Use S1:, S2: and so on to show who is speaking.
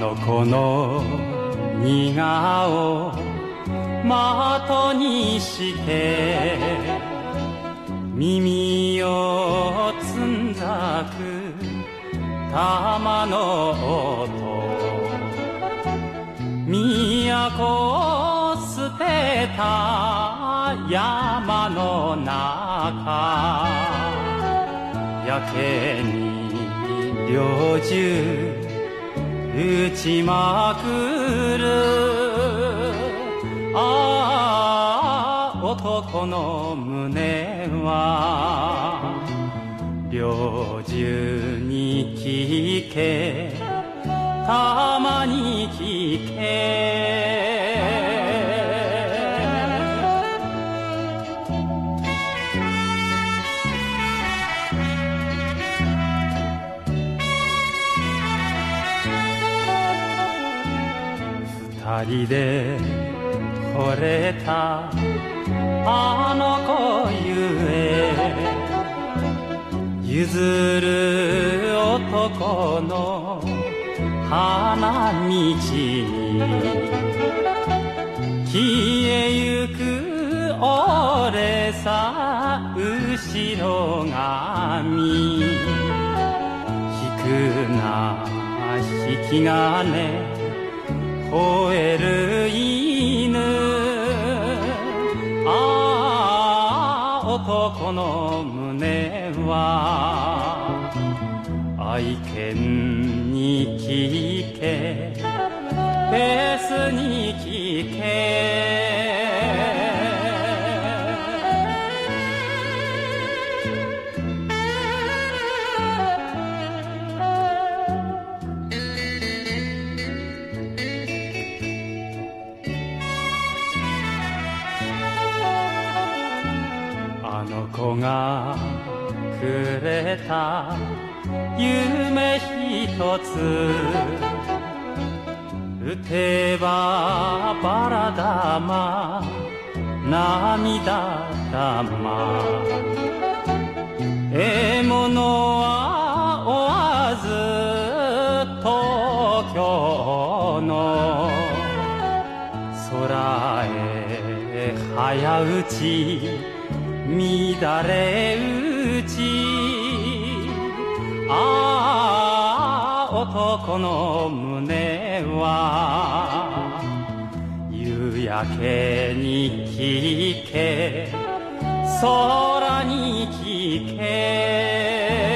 S1: の子の似顔的にして耳をつんざく玉の音。都を捨てた山の中やけに猟銃ちまくる。ああ男の胸は猟銃に聞けたまに聞け。人で惚れたあの子ゆえ譲る男の花道に消えゆく俺さ後ろ髪引くな引き金吠える犬。ああ男の胸は愛犬に聞けベースに聞け。がくれた夢一つ打てばバラ玉涙玉。獲物は追わず東京の空へ早打ち。乱れ打ち。ああ男の胸は夕焼けに聞け空に聞け。